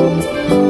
you